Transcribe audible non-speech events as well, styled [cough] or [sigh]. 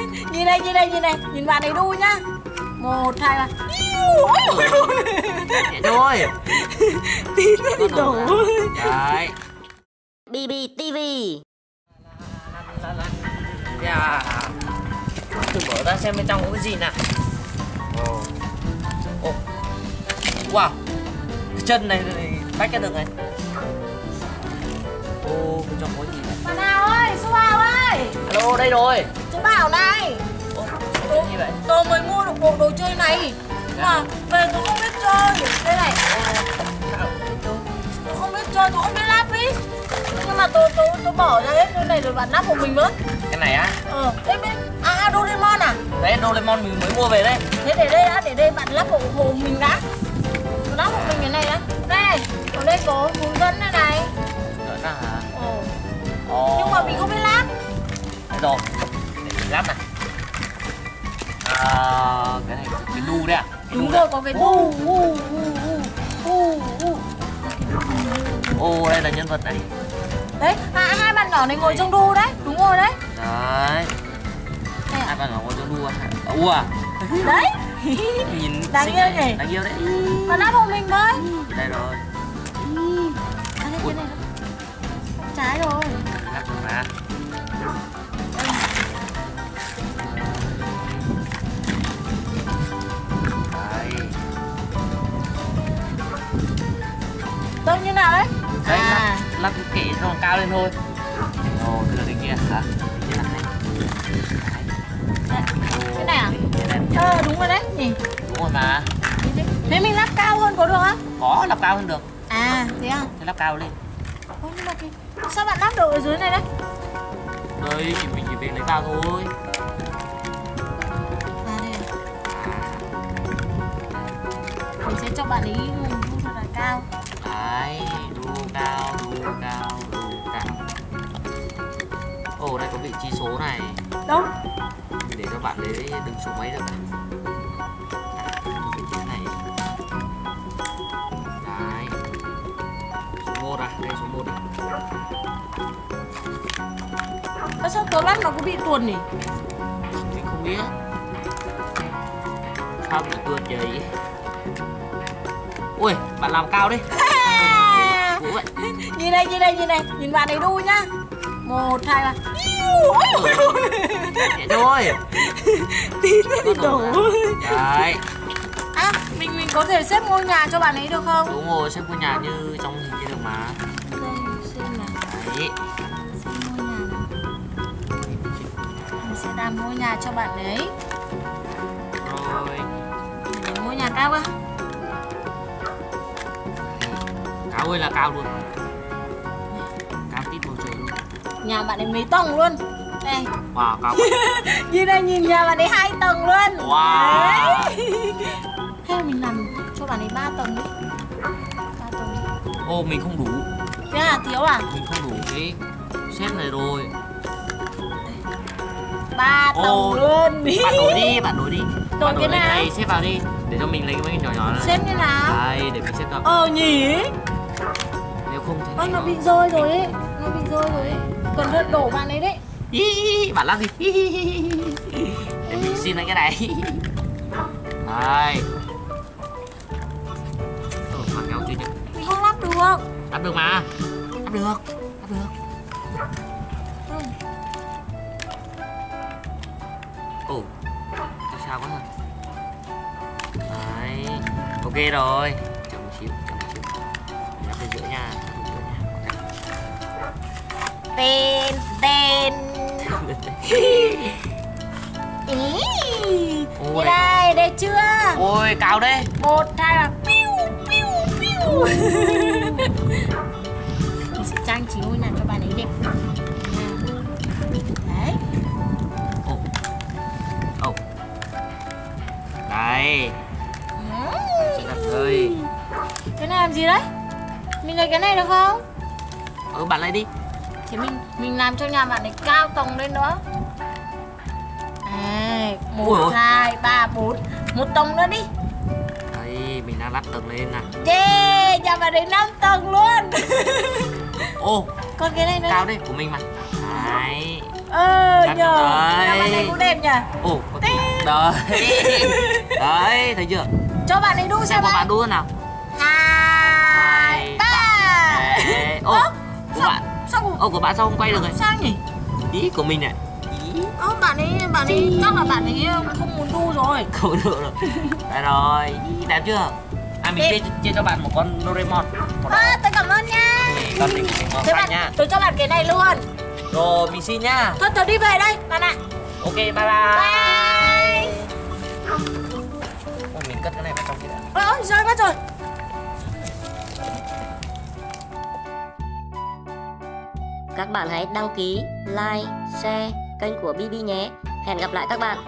[laughs] nhìn đây nhìn đây nhìn này nhìn bạn ấy đu nhá. Một hai ba. Ôi, ôi, ôi. Nhẹ thôi tí nữa thì đổ. Đấy. BBTV Dạ. Thử mở ra xem bên trong có cái gì nào. Ồ. Ồ. Wow. Cái chân này này bách cái được này. Ô bên trong có gì này? Bạn nào ơi số bảo ơi! Alo đây rồi. Số bảo này. Cái gì vậy? tôi mới mua được bộ đồ chơi này. Nhưng mà về tôi không biết chơi. Đây này. Tôi không biết chơi tôi không biết lắp ý. Nhưng mà tôi tôi tôi bỏ ra hết cái này rồi bạn lắp của mình với Cái này á? Ờ đây bên à à, Doraemon à? Đấy Doraemon mình mới mua về đây thế để đây đã để đây bạn lắp bộ hồ mình đã. Lắp của mình cái này đã đây ở đây có hướng dẫn này cái này cái đu đấy à? Cái đúng đấy rồi có cái đu u u u u Ô đây là nhân vật này. Đấy hai, hai bạn nhỏ này ngồi trong đu đấy đúng rồi đấy. Đấy. Hai à? bạn nó có chỗ đu à? Ủa à đấy. [laughs] Nhìn Đáng yêu nhỉ? Đáng yêu đấy. Bạn lắp của mình với Đây rồi. À đây cái này. Trái rồi. Lắp được đâu như nào đấy Đấy à. lắp, lắp kệ cho nó cao lên thôi. Ồ thế là cái kia hả? Cái này à? Ờ đúng rồi đấy nhỉ? Đúng rồi mà. Thế mình lắp cao hơn có được không? Có lắp cao hơn được. À thế à? Thế lắp cao lên Ô, nhưng mà cái... sao bạn lắp được ở dưới này đấy? Đây thì mình chỉ về lấy vào thôi. À đây mình sẽ cho bạn ấy thu thật là cao Đấy, đu cao, đu cao, đu cao. Ồ, đây có vị trí số này. Đâu để cho bạn đấy đừng số mấy được à vị trí này. Đấy. Số 1 à, đây số 1 à. Ơ, sao tôi lắp nó có bị tuồn nhỉ? Mình không biết. Sao bị tuột vậy Ui, bạn làm cao đi [laughs] vậy nhìn đây nhìn đây nhìn đây. Nhìn bạn ấy đu nhá. Một hai ba. Ôi, ôi, ôi. Thôi. Tí nữa thì đổ Đấy. À mình mình có thể xếp ngôi nhà cho bạn ấy được không? Đúng rồi, xếp ngôi nhà như trong hình kia được mà. Đây xem nào. Đấy. Xem ngôi nhà nào. mình sẽ làm ngôi nhà cho bạn ấy. Rồi. Ngôi nhà cao quá Ơi là cao luôn. Cao tít bầu trời luôn. Nhà bạn ấy mấy tầng luôn? Đây. Wow, cao quá. [laughs] Nhìn đây nhìn nhà bạn ấy hai tầng luôn. Wow. Đấy. [laughs] hay là mình làm cho bạn ấy ba tầng đi. Ba tầng đi. Ô, mình không đủ. Thế à thiếu à? Mình không đủ cái xếp này rồi. Ba tầng Ôi. luôn. đi Bạn đổi đi, bạn đổi đi. [laughs] Đổi Bạn cái lấy nào? này xếp vào đi Để cho mình lấy cái nhỏ nhỏ này. Xếp như nào? Đây, để mình xếp vào ờ nhỉ Nếu không ơ này nó bị rơi rồi ấy. Nó bị rơi rồi ấy. Còn đợt đổ bạn ấy đấy. Ý, bạn làm gì? Để mình xin lấy cái này. Đây. Ờ bạn kéo chưa nhỉ? Mình không lắp được. Lắp được mà. Lắp được lắp được. Ừ. ồ sao quá hả đấy ok rồi tên tên [laughs] Ý. Ôi. Đây, đây chưa? ôi cao đấy. Một, hai là piu, piu, piu. Mình sẽ trang trí ngôi nhà cho bạn ấy đẹp Đấy. Ồ. Ồ. Đây sẽ đặt ơi. Cái này làm gì đấy? Mình lấy cái này được không? ừ bạn lấy đi Thế mình mình làm cho nhà bạn ấy cao tầng lên nữa. À, một, hai, ba, bốn. Một tầng nữa đi. Đây mình đang lắp tầng lên nè Yeah, nhà bạn ấy 5 tầng luôn. [laughs] Ô. Còn cái này nữa cao đấy của mình mà. Đấy. Ờ, nhờ. Nhà bạn này cũng đẹp nhỉ ồ có- đấy. [laughs] Đấy thấy chưa? Cho bạn ấy đu xem bạn. bạn đua nào. Hai ba. Ô của bạn sao của ô của bạn sao không quay được rồi sao nhỉ? Ý của mình này ý. Ơ, bạn ấy bạn ấy chắc là bạn ấy không muốn đu rồi. [laughs] Không được. Rồi đây rồi. Đẹp chưa? À mình chia, chia cho bạn một con Doraemon. Một à, tôi cảm ơn nha. Con mình tôi, bạn, nha. tôi cho bạn cái này luôn. Rồi mình xin nhá thôi tôi đi về đây bạn ạ. Ok bye bye, bye. Ôi, mình cất cái này vào trong kia đã. Ôi rơi mất rồi Các bạn hãy đăng ký, like, share kênh của BB nhé. Hẹn gặp lại các bạn